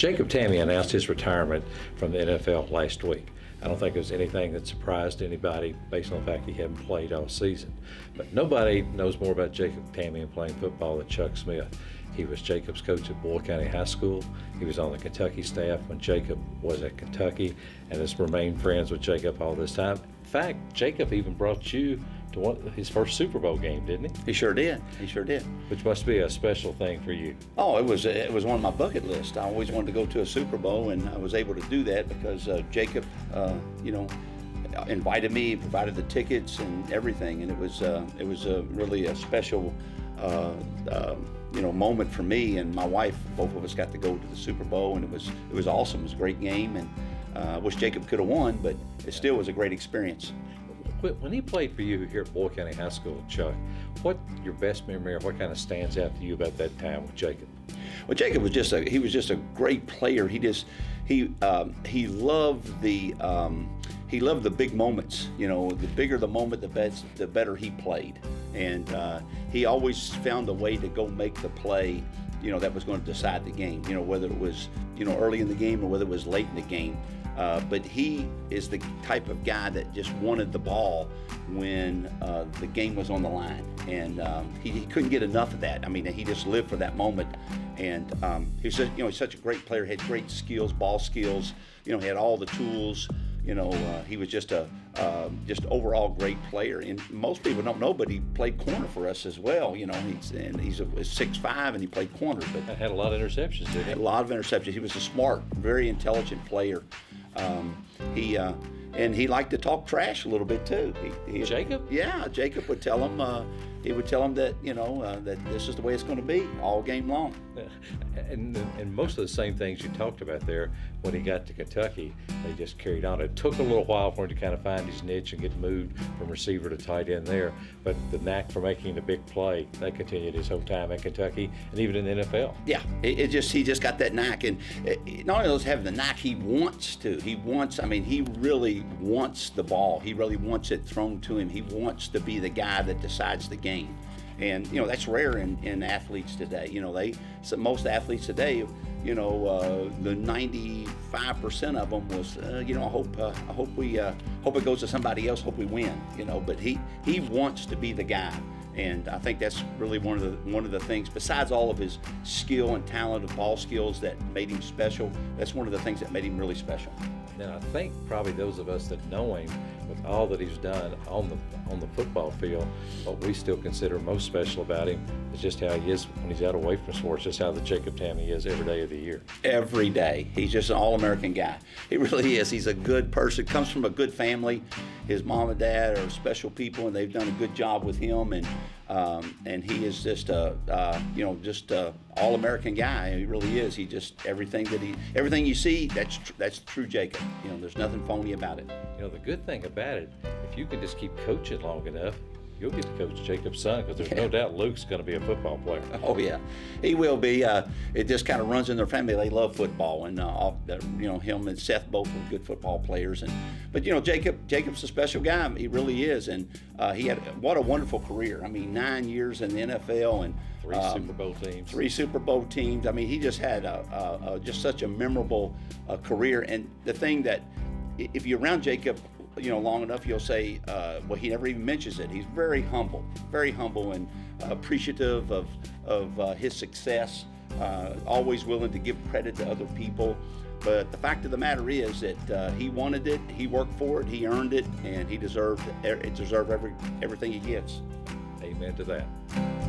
Jacob Tamme announced his retirement from the NFL last week. I don't think it was anything that surprised anybody based on the fact he hadn't played all season. But nobody knows more about Jacob Tamme and playing football than Chuck Smith. He was Jacob's coach at Boyle County High School. He was on the Kentucky staff when Jacob was at Kentucky and has remained friends with Jacob all this time. In fact, Jacob even brought you to one, his first Super Bowl game, didn't he? He sure did. He sure did. Which must be a special thing for you. Oh, it was it was on my bucket list. I always wanted to go to a Super Bowl, and I was able to do that because uh, Jacob, uh, you know, invited me, provided the tickets and everything, and it was uh, it was a really a special. Uh, um, you know, moment for me and my wife. Both of us got to go to the Super Bowl, and it was it was awesome. It was a great game, and uh, I wish Jacob could have won, but it still was a great experience. When he played for you here at Boyle County High School, Chuck, what your best memory or what kind of stands out to you about that time with Jacob? Well, Jacob was just a he was just a great player. He just he um, he loved the um, he loved the big moments. You know, the bigger the moment, the best the better he played, and uh, he always found a way to go make the play. You know, that was going to decide the game. You know, whether it was you know early in the game or whether it was late in the game. Uh, but he is the type of guy that just wanted the ball when uh, the game was on the line, and um, he, he, couldn't get enough of that. I mean, he just lived for that moment, and um, he's you know he's such a great player. Had great skills, ball skills. You know, he had all the tools. You know, uh, he was just a uh, just overall great player. And most people don't know, but he played corner for us as well. You know, he's and he's a six five, and he played corner. But had a lot of interceptions. Did he? Had a lot of interceptions. He was a smart, very intelligent player. Um, he uh, and he liked to talk trash a little bit too. He, he, Jacob? Yeah, Jacob would tell him. He would tell him that you know uh, that this is the way it's going to be all game long. And, and most of the same things you talked about there when he got to Kentucky, they just carried on. It took a little while for him to kind of find his niche and get moved from receiver to tight end there, but the knack for making the big play that continued his whole time at Kentucky and even in the NFL. Yeah, it, it just he just got that knack, and it, not only does he have the knack, he wants to. He wants. I mean, he really wants the ball. He really wants it thrown to him. He wants to be the guy that decides the game. And you know that's rare in, in athletes today. You know they so most athletes today, you know uh, the 95% of them was uh, you know I hope uh, I hope we uh, hope it goes to somebody else. Hope we win. You know, but he he wants to be the guy. And I think that's really one of the one of the things. Besides all of his skill and talent of ball skills that made him special, that's one of the things that made him really special. Now, I think probably those of us that know him, with all that he's done on the on the football field, what we still consider most special about him is just how he is when he's out away from sports, just how the Jacob Tamme is every day of the year. Every day. He's just an all-American guy. He really is. He's a good person. Comes from a good family. His mom and dad are special people, and they've done a good job with him. And um, and he is just a uh, you know just a all-American guy. He really is. He just everything that he everything you see that's tr- that's true Jacob. You know, there's nothing phony about it. You know, the good thing about it, if you can just keep coaching long enough, you'll get to coach Jacob's son because there's yeah. no doubt Luke's going to be a football player. Oh yeah, he will be. Uh, it just kind of runs in their family. They love football, and uh, you know him and Seth both were good football players. And but you know Jacob, Jacob's a special guy. He really is, and uh, he had what a wonderful career. I mean, nine years in the NFL and. Three um, Super Bowl teams. Three Super Bowl teams. I mean, he just had a, a, a just such a memorable uh, career. And the thing that, if you're around Jacob you know, long enough, you'll say, uh, well, he never even mentions it. He's very humble, very humble and appreciative of, of uh, his success, uh, always willing to give credit to other people. But the fact of the matter is that uh, he wanted it, he worked for it, he earned it, and he deserved, it. deserved every, everything he gets. Amen to that.